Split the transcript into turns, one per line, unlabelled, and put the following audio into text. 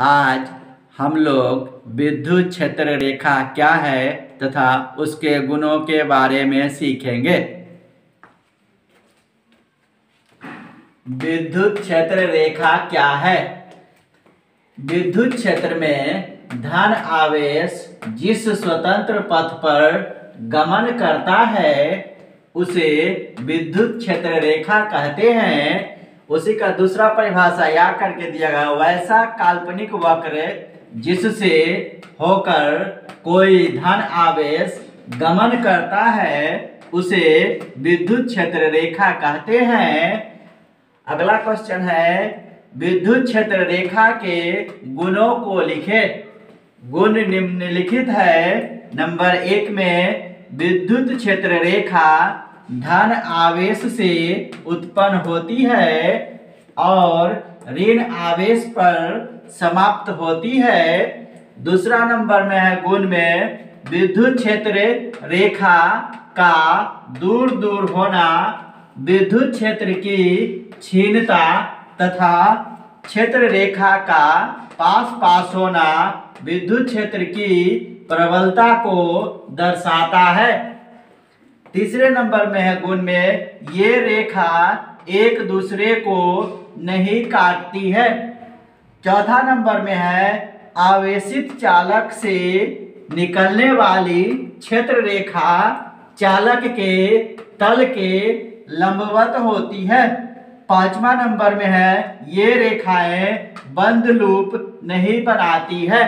आज हम लोग विद्युत क्षेत्र रेखा क्या है तथा उसके गुणों के बारे में सीखेंगे। विद्युत क्षेत्र रेखा क्या है? विद्युत क्षेत्र में धन आवेश जिस स्वतंत्र पथ पर गमन करता है, उसे विद्युत क्षेत्र रेखा कहते हैं। उसी का दूसरा परिभाषा या करके दिया गया, वैसा काल्पनिक वक्र जिससे होकर कोई धन आवेश गमन करता है, उसे विद्युत क्षेत्र रेखा कहते हैं। अगला क्वेश्चन है, विद्युत क्षेत्र रेखा के गुणों को लिखे। गुण निम्नलिखित है, नंबर एक में विद्युत क्षेत्र रेखा धन आवेश से उत्पन्न होती है और ऋण आवेश पर समाप्त होती है। दूसरा नंबर में है गुण में विद्युत क्षेत्र रेखा का दूर दूर होना, विद्युत क्षेत्र की क्षीणता तथा क्षेत्र रेखा का पास पास होना विद्युत क्षेत्र की प्रबलता को दर्शाता है। तीसरे नंबर में है गुण में, ये रेखा एक दूसरे को नहीं काटती है। चौथा नंबर में है, आवेशित चालक से निकलने वाली क्षेत्र रेखा चालक के तल के लंबवत होती है। पांचवा नंबर में है, ये रेखाएँ बंद लूप नहीं बनाती है।